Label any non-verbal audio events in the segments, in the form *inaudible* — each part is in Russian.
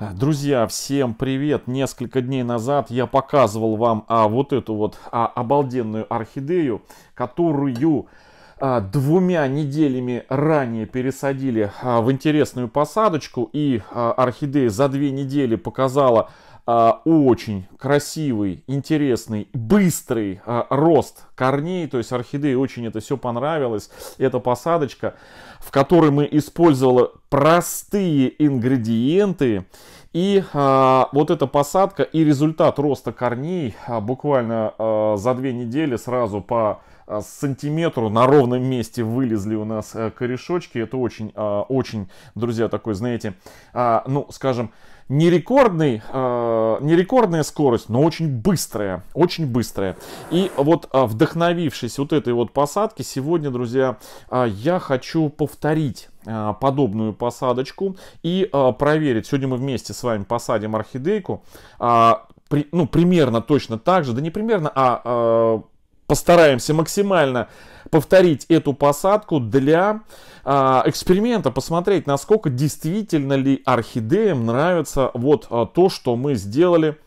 Друзья, всем привет! Несколько дней назад я показывал вам а, вот эту вот а, обалденную орхидею, которую а, двумя неделями ранее пересадили а, в интересную посадочку. И а, орхидея за две недели показала очень красивый, интересный, быстрый а, рост корней. То есть орхидеи очень это все понравилось. Эта посадочка, в которой мы использовали простые ингредиенты. И а, вот эта посадка и результат роста корней а, буквально а, за две недели сразу по а, сантиметру на ровном месте вылезли у нас а, корешочки. Это очень, а, очень, друзья, такой, знаете, а, ну, скажем, не, рекордный, э, не рекордная скорость, но очень быстрая, очень быстрая. И вот э, вдохновившись вот этой вот посадки, сегодня, друзья, э, я хочу повторить подобную посадочку и проверить. Сегодня мы вместе с вами посадим орхидейку. При, ну, примерно точно так же, да не примерно, а постараемся максимально повторить эту посадку для а, эксперимента, посмотреть, насколько действительно ли орхидеям нравится вот а, то, что мы сделали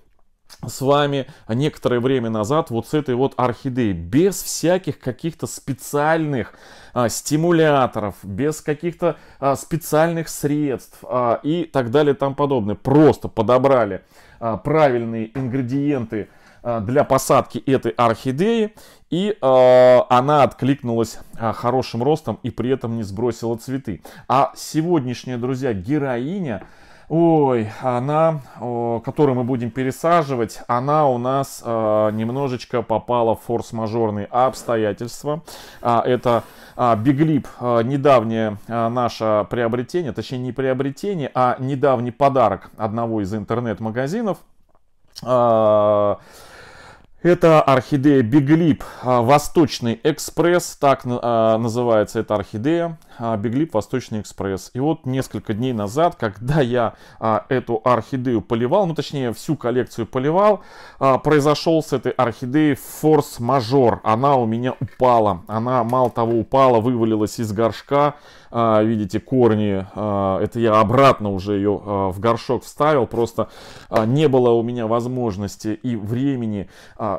с вами некоторое время назад вот с этой вот орхидеей, без всяких каких-то специальных а, стимуляторов, без каких-то а, специальных средств а, и так далее и тому подобное. Просто подобрали а, правильные ингредиенты для посадки этой орхидеи и э, она откликнулась э, хорошим ростом и при этом не сбросила цветы. А сегодняшняя, друзья, героиня, ой, она, э, которую мы будем пересаживать, она у нас э, немножечко попала в форс-мажорные обстоятельства. Э, это э, Биглип, э, недавнее э, наше приобретение, точнее не приобретение, а недавний подарок одного из интернет-магазинов. Э, это орхидея Биглип а, Восточный экспресс, так а, называется эта орхидея, а, Биглип Восточный экспресс. И вот несколько дней назад, когда я эту орхидею поливал, ну точнее всю коллекцию поливал, произошел с этой орхидеей форс-мажор. Она у меня упала, она мало того упала, вывалилась из горшка, видите, корни, это я обратно уже ее в горшок вставил, просто не было у меня возможности и времени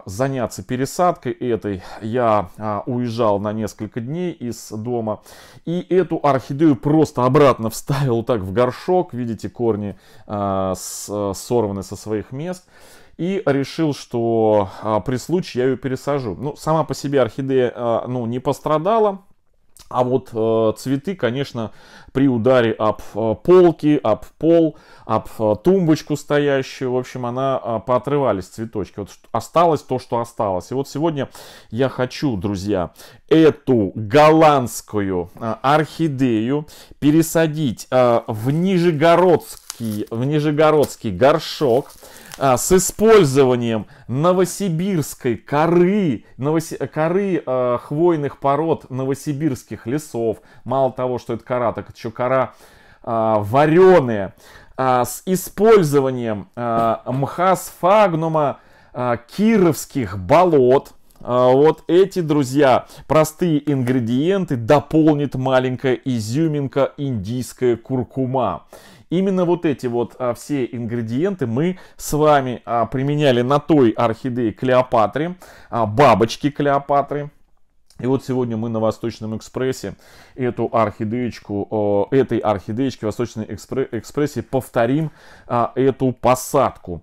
заняться пересадкой этой, я а, уезжал на несколько дней из дома. И эту орхидею просто обратно вставил так в горшок. Видите, корни а, сорваны со своих мест. И решил, что а, при случае я ее пересажу. Ну, сама по себе орхидея а, ну, не пострадала. А вот э, цветы, конечно, при ударе об э, полки, об пол, об э, тумбочку стоящую, в общем, она э, поотрывались цветочки. Вот осталось то, что осталось. И вот сегодня я хочу, друзья, эту голландскую э, орхидею пересадить э, в Нижегородский, в Нижегородский горшок а, с использованием новосибирской коры, новоси, коры а, хвойных пород новосибирских лесов. Мало того, что это кора, так это еще кора а, вареная, а, с использованием а, мха сфагнума а, кировских болот. А, вот эти, друзья, простые ингредиенты дополнит маленькая изюминка индийская куркума. Именно вот эти вот а, все ингредиенты мы с вами а, применяли на той орхидее Клеопатре, а, бабочки Клеопатры. И вот сегодня мы на Восточном экспрессе эту орхидеечку, этой орхидеечке в Восточном экспрессе повторим а, эту посадку.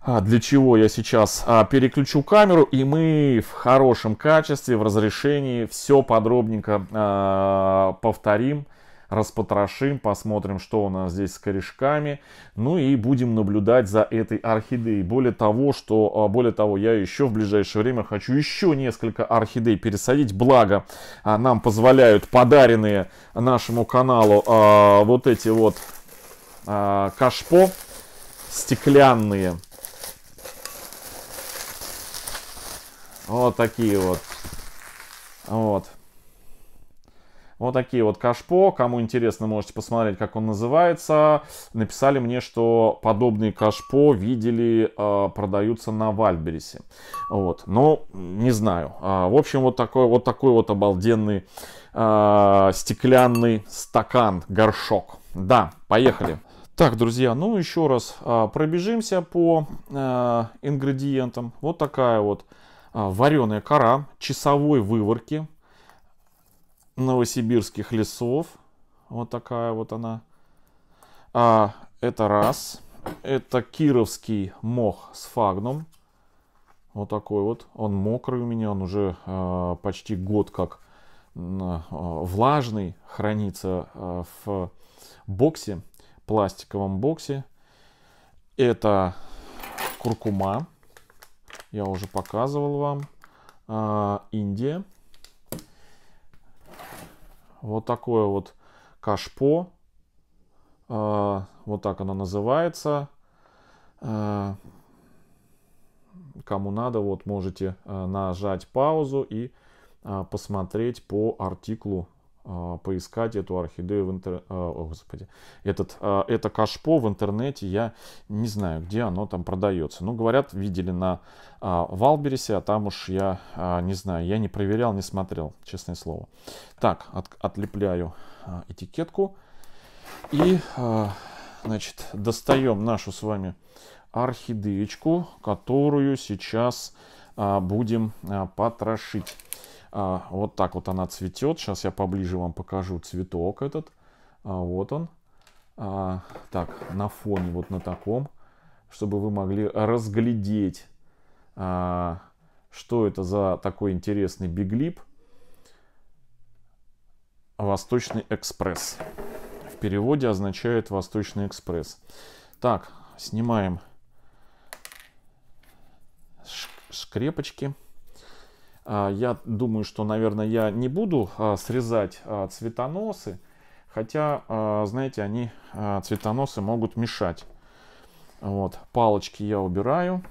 А, для чего я сейчас а, переключу камеру и мы в хорошем качестве, в разрешении все подробненько повторим распотрошим, посмотрим, что у нас здесь с корешками, ну и будем наблюдать за этой орхидеей. Более того, что, а, более того, я еще в ближайшее время хочу еще несколько орхидей пересадить, благо а, нам позволяют подаренные нашему каналу а, вот эти вот кашпо стеклянные. Вот такие вот. Вот. Вот такие вот кашпо. Кому интересно, можете посмотреть, как он называется. Написали мне, что подобные кашпо видели, э, продаются на Вальберисе. Вот. Но не знаю. А, в общем, вот такой вот, такой вот обалденный э, стеклянный стакан, горшок. Да, поехали. Так, друзья, ну еще раз а, пробежимся по а, ингредиентам. Вот такая вот а, вареная кора часовой выворки новосибирских лесов. Вот такая вот она. А, это раз. Это кировский мох с фагном. Вот такой вот. Он мокрый у меня, он уже а, почти год как а, влажный, хранится а, в боксе пластиковом боксе. Это куркума. Я уже показывал вам. А, Индия. Вот такое вот кашпо. А, вот так оно называется. А, кому надо, вот можете а, нажать паузу и посмотреть по артиклу поискать эту орхидею в интернете. О, господи. Этот, а, это кашпо в интернете, я не знаю, где оно там продается. Ну, говорят, видели на а, Валбересе, а там уж я не знаю, я не проверял, не смотрел, честное слово. Так, от, отлепляю этикетку. И, значит, достаем нашу с вами орхидеечку, которую сейчас будем потрошить. А, вот так вот она цветет. Сейчас я поближе вам покажу цветок этот. А, вот он. А, так, на фоне вот на таком, чтобы вы могли разглядеть, что это за такой интересный биглип. Восточный экспресс. В переводе означает Восточный экспресс. Так, снимаем шкрепочки. А, я думаю, что, наверное, я не буду а, срезать а, цветоносы, хотя, знаете, они, цветоносы могут мешать. Вот, палочки я убираю.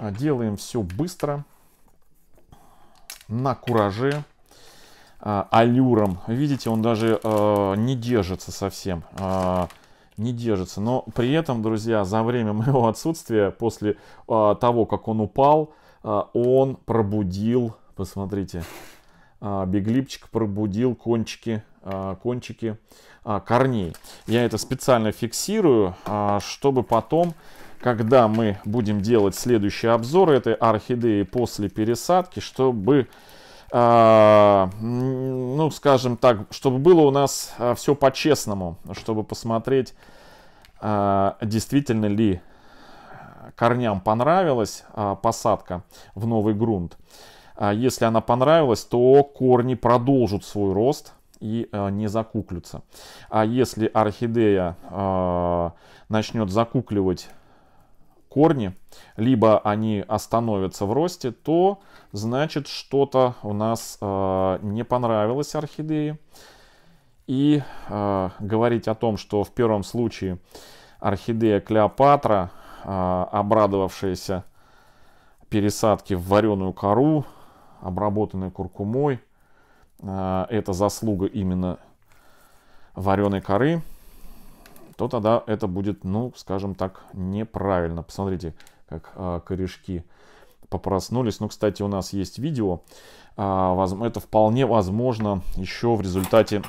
Делаем все быстро, на кураже, аллюром. Видите, он даже не держится совсем не держится. Но при этом, друзья, за время моего отсутствия, после того, как он упал, он пробудил, посмотрите, а, беглипчик пробудил кончики, а, кончики корней. Я это специально фиксирую, чтобы потом, когда мы будем делать следующий обзор этой орхидеи после пересадки, чтобы ну, скажем так, чтобы было у нас все по-честному, чтобы посмотреть, действительно ли корням понравилась а, посадка в новый грунт, а, если она понравилась, то корни продолжат свой рост и а, не закуклятся. А если орхидея начнет закукливать корни, либо они остановятся в росте, то значит что-то у нас не понравилось орхидеи. И э, говорить о том, что в первом случае орхидея Клеопатра обрадовавшиеся пересадки в вареную кору, обработанной куркумой. А, это заслуга именно вареной коры, то тогда это будет, ну, скажем так, неправильно. Посмотрите, как а, корешки попроснулись. Ну, кстати, у нас есть видео. Это вполне возможно еще в результате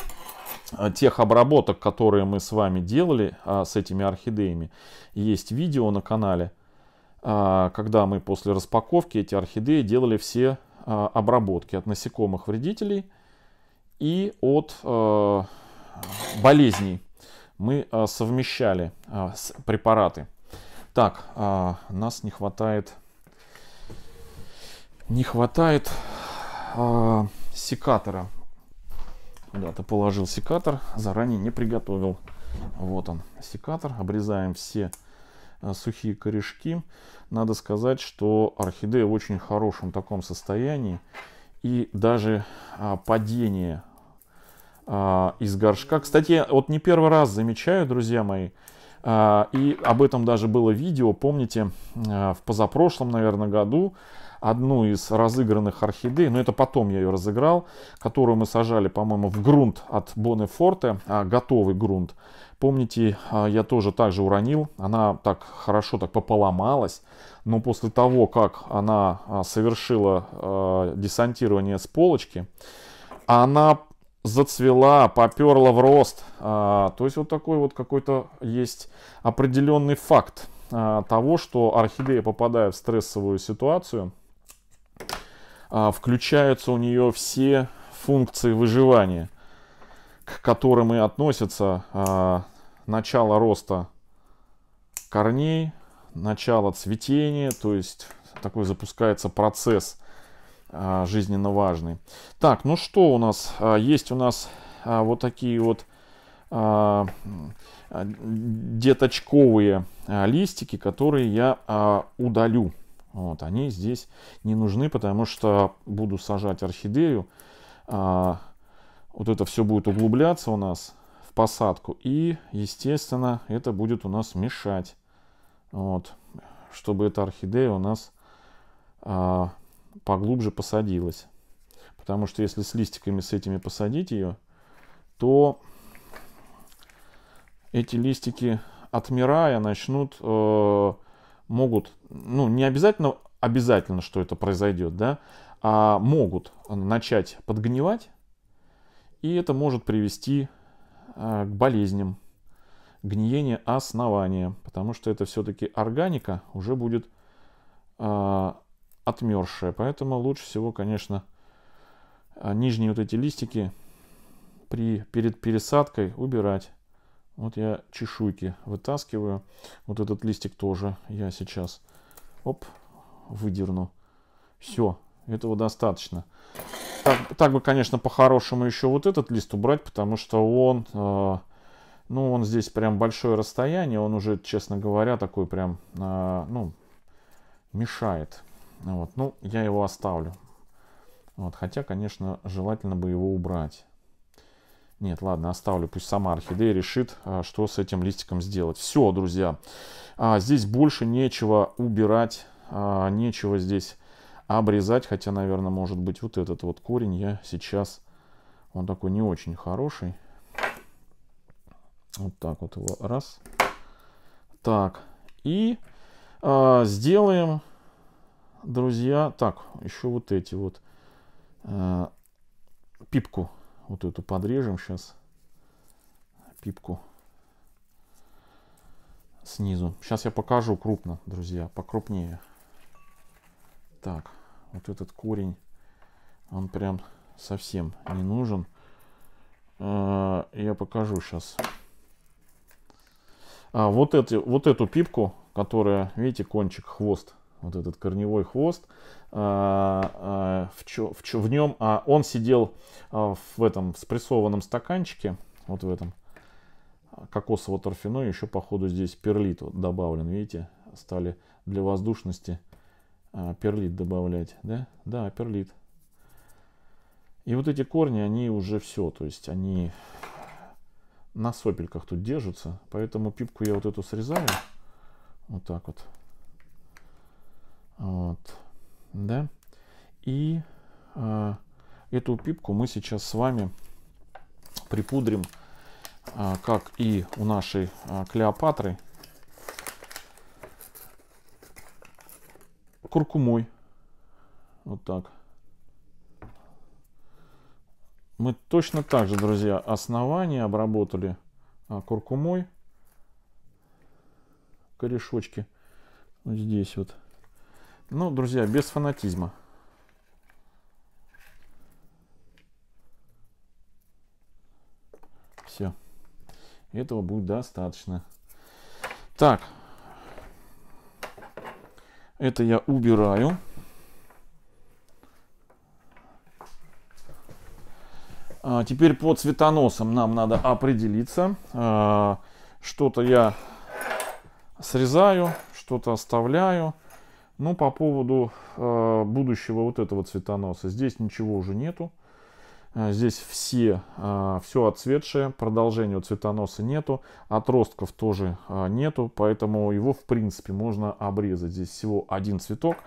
тех обработок, которые мы с вами делали а, с этими орхидеями. Есть видео на канале, а, когда мы после распаковки эти орхидеи делали все а, обработки от насекомых вредителей и от а, болезней. Мы а, совмещали а, с, препараты. Так, а, нас не хватает, не хватает а, секатора куда-то положил секатор, заранее не приготовил. Вот он, секатор. Обрезаем все э, сухие корешки. Надо сказать, что орхидея в очень хорошем таком состоянии. И даже а, падение а, из горшка. Кстати, вот не первый раз замечаю, друзья мои, а, и об этом даже было видео, помните, а, в позапрошлом, наверное, году одну из разыгранных орхидей, но это потом я ее разыграл, которую мы сажали, по-моему, в грунт от Боне Форте, а, готовый грунт. Помните, а, я тоже так же уронил, она так хорошо так пополомалась, но после того, как она а, совершила десантирование с полочки, она зацвела, поперла в рост. То есть вот такой вот какой-то есть определенный факт того, что орхидея, попадая в стрессовую ситуацию, включаются у нее все функции выживания, к которым и относятся а, начало роста корней, начало цветения, то есть такой запускается процесс а, жизненно важный. Так, ну что у нас? А, есть у нас а, вот такие вот деточковые листики, которые я удалю. Вот, они здесь не нужны, потому что буду сажать орхидею. Вот это все будет углубляться у нас в посадку. И, естественно, это будет у нас мешать. Вот, чтобы эта орхидея у нас поглубже посадилась. Потому что если с листиками с этими посадить ее, то эти листики, отмирая, начнут, э, могут, ну, не обязательно, обязательно, что это произойдет, да, а могут начать подгнивать, и это может привести э, к болезням, гниение основания, потому что это все-таки органика уже будет э, отмерзшая. Поэтому лучше всего, конечно, а, нижние вот эти листики при, перед пересадкой убирать. Вот я чешуйки вытаскиваю. Вот этот листик тоже я сейчас оп, выдерну. Все, этого достаточно. Так, так бы, конечно, по-хорошему еще вот этот лист убрать, потому что он, э, ну, он здесь прям большое расстояние, он уже, честно говоря, такой прям, э, ну, мешает. Вот. Ну, я его оставлю. Вот. Хотя, конечно, желательно бы его убрать. Нет, ладно, оставлю. Пусть сама орхидея решит, а, что с этим листиком сделать. Все, друзья. А, здесь больше нечего убирать. А, нечего здесь обрезать. Хотя, наверное, может быть, вот этот вот корень я сейчас... Он такой не очень хороший. Вот так вот его раз. Так. И э, сделаем друзья, так, еще вот эти вот э, пипку вот эту подрежем сейчас. Пипку снизу. Сейчас я покажу крупно, друзья, покрупнее. Так, вот этот корень, он прям совсем не нужен. Э, я покажу сейчас. А, вот, эти, вот эту пипку, которая, видите, кончик, хвост вот этот корневой хвост, а, а, в, чё, в, чё, в нем, а он сидел а, в этом спрессованном стаканчике, вот в этом кокосово торфяной, еще походу здесь перлит вот добавлен, видите, стали для воздушности перлит добавлять, да, да, перлит. И вот эти корни, они уже все, то есть они на сопельках тут держатся, поэтому пипку я вот эту срезаю, вот так вот. Вот. Да. И э, эту пипку мы сейчас с вами припудрим, э, как и у нашей э, Клеопатры, куркумой. Вот так. Мы точно так же, друзья, основание обработали а, куркумой. Корешочки. Вот здесь вот. Ну, друзья, без фанатизма. Все. Этого будет достаточно. Так. Это я убираю. А, теперь по цветоносам нам надо определиться. А, что-то я срезаю, что-то оставляю. Ну, по поводу э, будущего вот этого цветоноса, здесь ничего уже нету. Э, здесь все, э, все отцветшее, продолжения у цветоноса нету, отростков тоже э, нету, поэтому его в принципе можно обрезать. Здесь всего один цветок.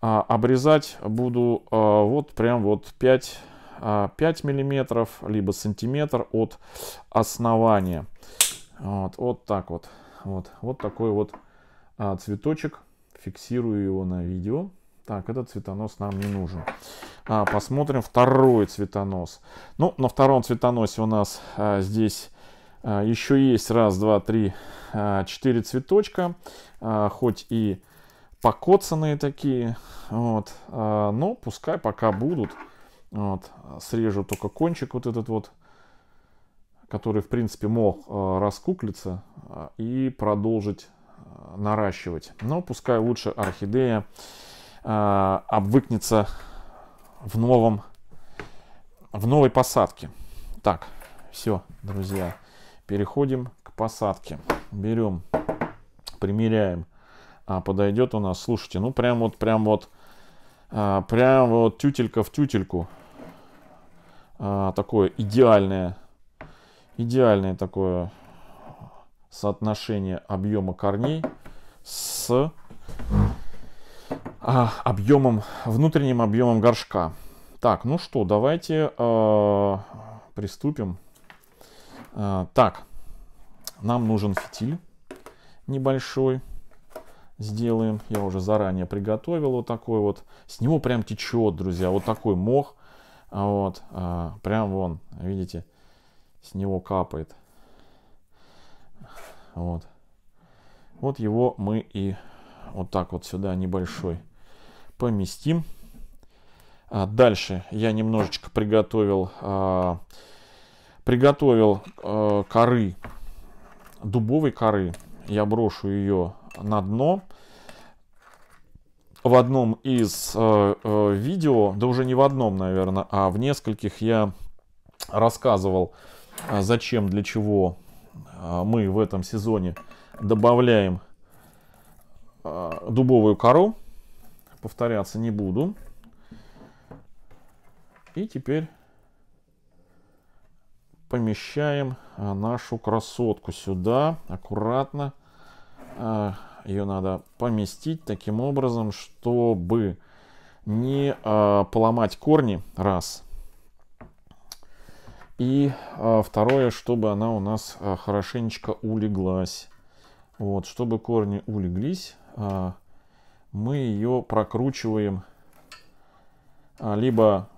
Э, обрезать буду э, вот прям вот 5, э, 5 миллиметров, либо сантиметр от основания. Вот, вот так вот. Вот, вот такой вот э, цветочек фиксирую его на видео. Так. Этот цветонос нам не нужен. А, посмотрим второй цветонос. Ну, на втором цветоносе у нас а, здесь а, еще есть раз, два, три, а, четыре цветочка. А, хоть и покоцанные такие. Вот, а, но пускай пока будут. Вот, срежу только кончик вот этот вот, который, в принципе, мог а, раскуклиться а, и продолжить наращивать. Но пускай лучше орхидея э, обвыкнется в новом, в новой посадке. Так, все, друзья, переходим к посадке. Берем, примеряем. А, подойдет у нас, слушайте, ну прям вот, прям вот, а, прям вот тютелька в тютельку. А, такое идеальное, идеальное такое соотношение объема корней с а, объемом, внутренним объемом горшка. Так, ну что, давайте э, приступим. Э, так, нам нужен фитиль небольшой. Сделаем. Я уже заранее приготовил вот такой вот. С него прям течет, друзья. Вот такой мох. Вот. Э, прям вон, видите, с него капает. Вот. Вот его мы и вот так вот сюда небольшой поместим. А дальше я немножечко приготовил, а, приготовил а, коры, дубовой коры. Я брошу ее на дно. В одном из э, э, видео, да уже не в одном, наверное, а в нескольких я рассказывал, зачем, для чего мы в этом сезоне добавляем дубовую кору повторяться не буду. И теперь помещаем а, нашу красотку сюда, аккуратно. А, Ее надо поместить таким образом, чтобы не а, поломать корни, раз. И второе, чтобы она у нас хорошенечко улеглась. Вот, чтобы корни улеглись, мы ее прокручиваем а, либо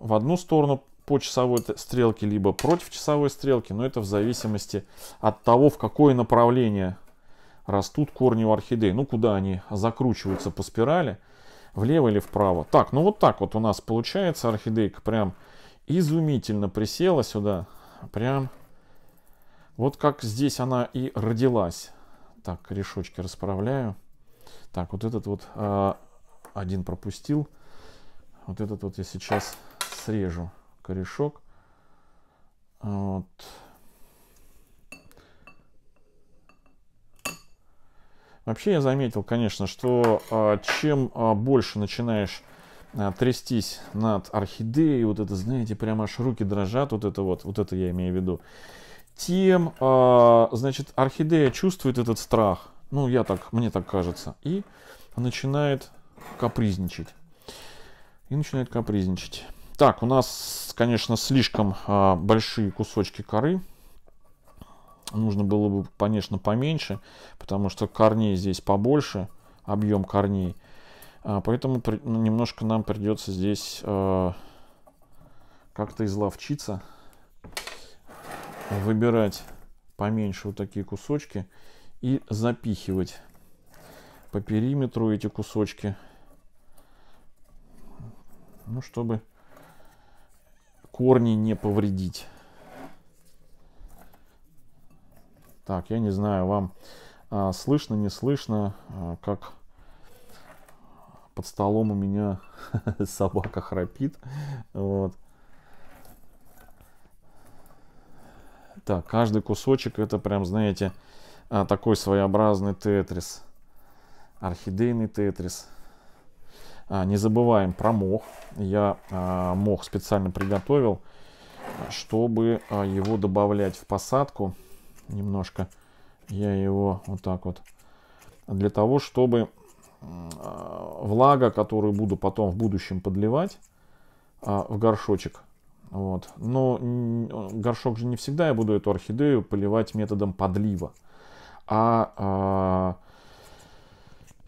в одну сторону по часовой стрелке, либо против часовой стрелки, но это в зависимости от того, в какое направление растут корни у орхидей. Ну, куда они закручиваются по спирали, влево или вправо. Так, ну вот так вот у нас получается орхидейка прям изумительно присела сюда. Прям вот как здесь она и родилась. Так, корешочки расправляю. Так, вот этот вот а, один пропустил. Вот этот вот я сейчас срежу корешок. Вот. Вообще я заметил, конечно, что а, чем а, больше начинаешь а, трястись над орхидеей, вот это, знаете, прямо аж руки дрожат, вот это вот, вот это я имею в виду, тем, а, значит, орхидея чувствует этот страх. Ну, я так, мне так кажется. И начинает капризничать. И начинает капризничать. Так, у нас, конечно, слишком а, большие кусочки коры. Нужно было бы, конечно, поменьше, потому что корней здесь побольше, объем корней. А, поэтому ну, немножко нам придется здесь а, как-то изловчиться, выбирать поменьше вот такие кусочки и запихивать по периметру эти кусочки. Ну, чтобы корни не повредить. Так, я не знаю, вам а, слышно, не слышно, а, как под столом у меня *laughs* собака храпит. Вот. Так, каждый кусочек это прям, знаете, а, такой своеобразный тетрис. Орхидейный тетрис. А, не забываем про мох. Я а, мох специально приготовил, чтобы а, его добавлять в посадку. Немножко я его вот так вот. Для того, чтобы влага, которую буду потом в будущем подливать а, в горшочек, вот. Но горшок же не всегда я буду эту орхидею поливать методом подлива а, а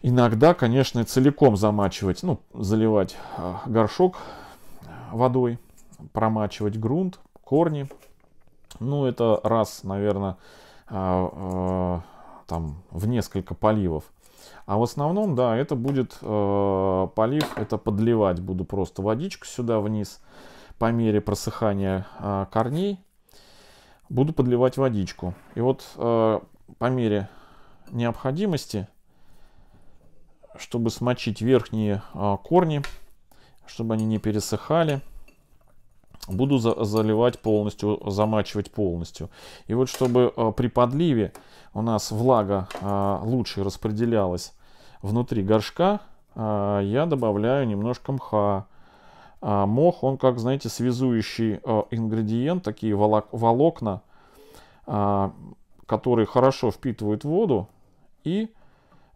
Иногда, конечно, целиком замачивать, ну, заливать горшок водой, промачивать грунт, корни. Ну, это раз, наверное, там в несколько поливов. А в основном, да, это будет э, полив, это подливать буду просто водичку сюда вниз по мере просыхания э, корней. Буду подливать водичку. И вот э, по мере необходимости, чтобы смочить верхние э, корни, чтобы они не пересыхали, буду за заливать полностью, замачивать полностью. И вот чтобы э, при подливе у нас влага э, лучше распределялась внутри горшка, э, я добавляю немножко мха. Мох, он как, знаете, связующий ингредиент, такие волок волокна, которые хорошо впитывают воду и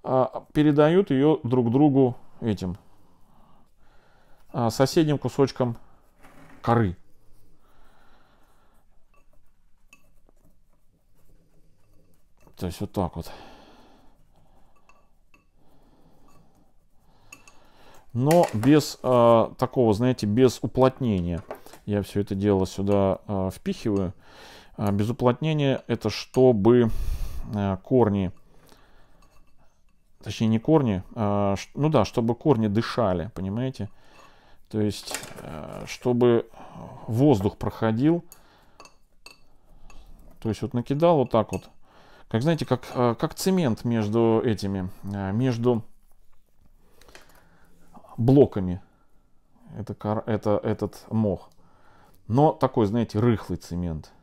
передают ее друг другу этим соседним кусочкам коры. То есть вот так вот. Но без э, такого, знаете, без уплотнения. Я все это дело сюда э, впихиваю. А без уплотнения это чтобы э, корни, точнее не корни, э, ну да, чтобы корни дышали, понимаете? То есть, э, чтобы воздух проходил. То есть вот накидал вот так вот как знаете, как, э, как цемент между этими, э, между блоками. Это, это этот мох. Но такой, знаете, рыхлый цемент.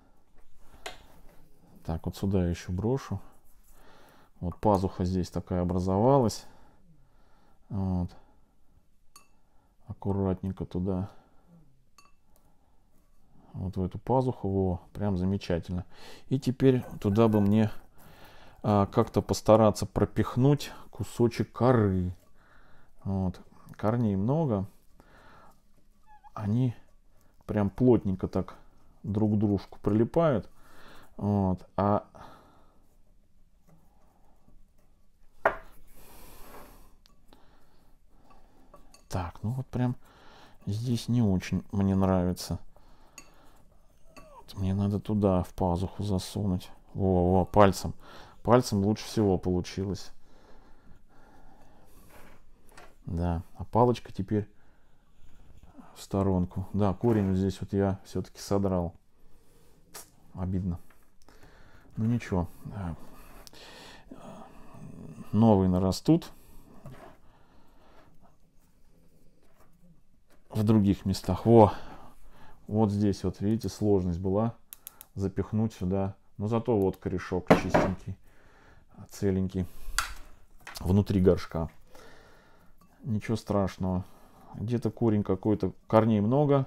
Так, вот сюда я еще брошу. Вот пазуха здесь такая образовалась. Вот. Аккуратненько туда. Вот в эту пазуху. Во, прям замечательно. И теперь туда бы мне как-то постараться пропихнуть кусочек коры. Вот. Корней много. Они прям плотненько так друг к дружку прилипают. Вот. А Так, ну вот прям здесь не очень мне нравится. Вот мне надо туда в пазуху засунуть. Во, во, пальцем. Пальцем лучше всего получилось. Да, а палочка теперь в сторонку. Да, корень вот здесь вот я все-таки содрал. Обидно. Ну ничего. Новые нарастут. В других местах. Во! Вот здесь вот, видите, сложность была запихнуть сюда. Но зато вот корешок чистенький целенький внутри горшка. Ничего страшного. Где-то корень какой-то, корней много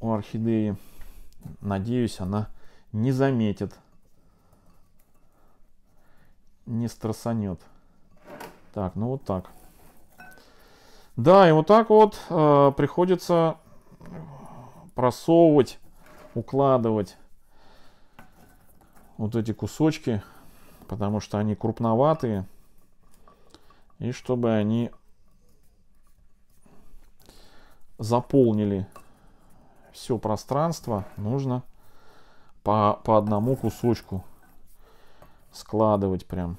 у орхидеи. Надеюсь, она не заметит, не стрессанет. Так, ну вот так. Да, и вот так вот э, приходится просовывать, укладывать вот эти кусочки потому что они крупноватые. И чтобы они заполнили все пространство, нужно по, по одному кусочку складывать прям.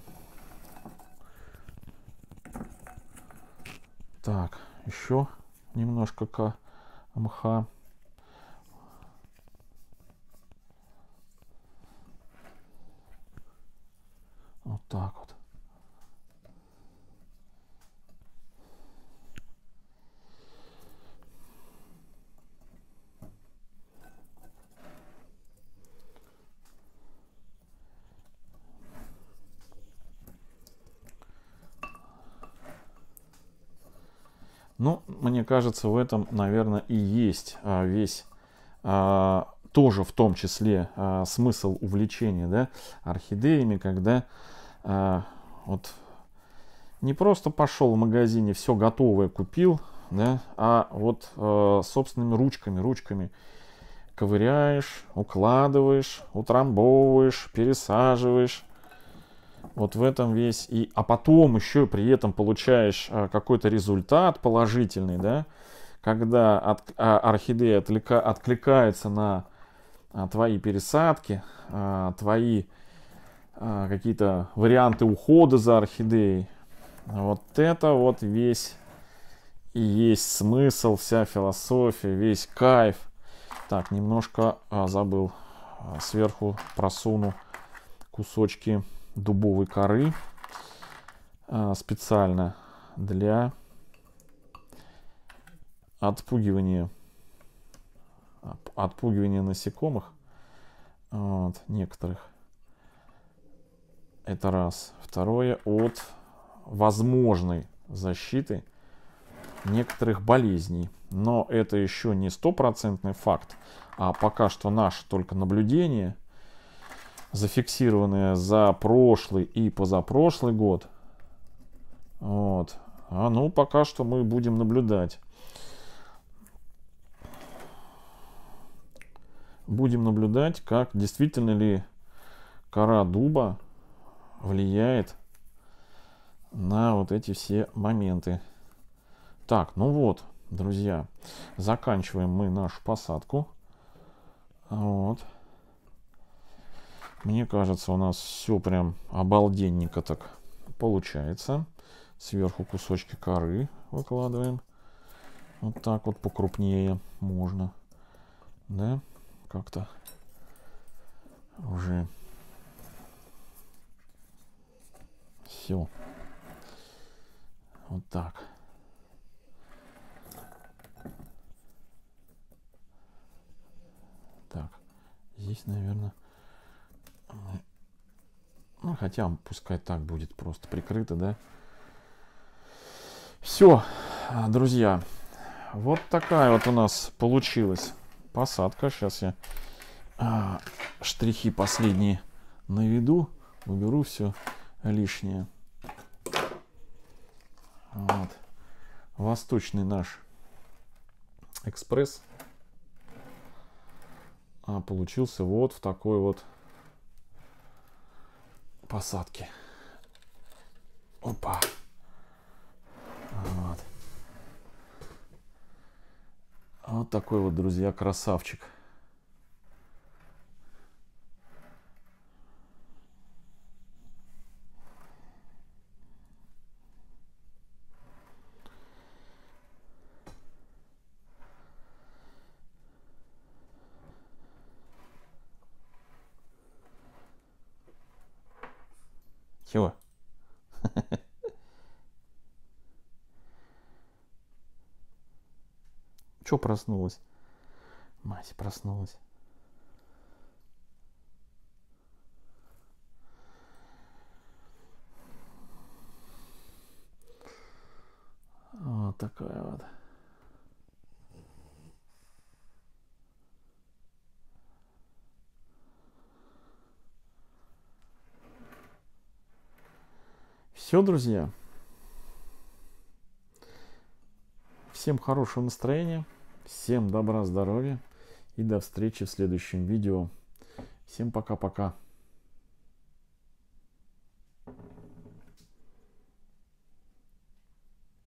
Так, еще немножко мха. Вот так вот. Ну, мне кажется, в этом, наверное, и есть а, весь а, тоже в том числе а, смысл увлечения да, орхидеями, когда вот не просто пошел в магазине, все готовое купил, да, а вот а, собственными ручками, ручками ковыряешь, укладываешь, утрамбовываешь, пересаживаешь. Вот в этом весь и, а потом еще при этом получаешь а, какой-то результат положительный, да, когда от, а, орхидея отклика, откликается на а, твои пересадки, а, твои а, какие-то варианты ухода за орхидеей. Вот это вот весь и есть смысл, вся философия, весь кайф. Так, немножко а, забыл. А, сверху просуну кусочки дубовой коры а, специально для отпугивания отпугивания насекомых вот, некоторых это раз второе от возможной защиты некоторых болезней но это еще не стопроцентный факт а пока что наше только наблюдение зафиксированные за прошлый и позапрошлый год. Вот. А ну, пока что мы будем наблюдать. Будем наблюдать, как действительно ли кора дуба влияет на вот эти все моменты. Так, ну вот, друзья, заканчиваем мы нашу посадку. Вот. Мне кажется, у нас все прям обалденненько так получается. Сверху кусочки коры выкладываем. Вот так вот покрупнее можно. Да, как-то уже все. Вот так. Так, здесь, наверное, ну, хотя пускай так будет просто прикрыто, да. Все, друзья, вот такая вот у нас получилась посадка. Сейчас я а, штрихи последние наведу, уберу все лишнее. Вот. Восточный наш экспресс а, получился вот в такой вот посадки. Опа. Вот. Вот такой вот, друзья, красавчик. Чего? *laughs* Че проснулась? Мать проснулась. Вот такая вот. Все, друзья. Всем хорошего настроения, всем добра, здоровья и до встречи в следующем видео. Всем пока-пока.